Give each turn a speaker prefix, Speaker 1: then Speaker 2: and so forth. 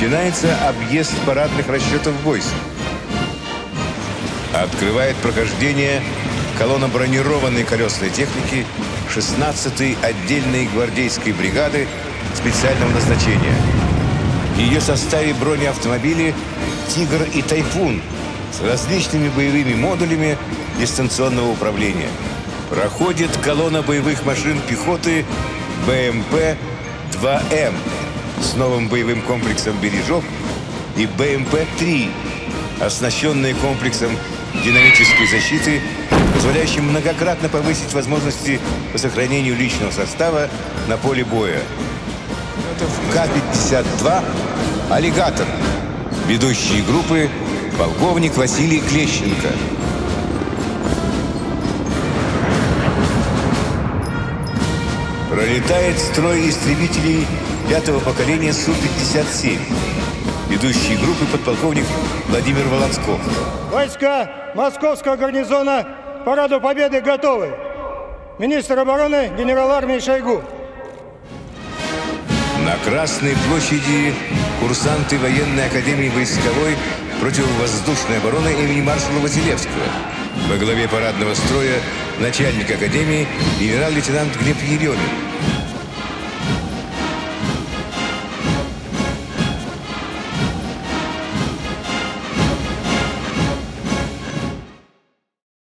Speaker 1: Начинается объезд парадных расчетов войск. Открывает прохождение колонна бронированной колесной техники 16-й отдельной гвардейской бригады специального назначения. В ее составе бронеавтомобили «Тигр» и «Тайфун» с различными боевыми модулями дистанционного управления. Проходит колонна боевых машин пехоты БМП-2М с новым боевым комплексом «Бережок» и БМП-3, оснащенные комплексом динамической защиты, позволяющим многократно повысить возможности по сохранению личного состава на поле боя. Ка-52 «Аллигатор». Ведущие группы полковник Василий Клещенко. Пролетает строй истребителей пятого поколения Су-57. Ведущие группы подполковник Владимир Володсков.
Speaker 2: Войска Московского гарнизона Параду Победы готовы. Министр обороны генерал армии Шойгу.
Speaker 1: На Красной площади курсанты военной академии войсковой противовоздушной обороны имени маршала Василевского. Во главе парадного строя начальник академии генерал-лейтенант Глеб Еремин.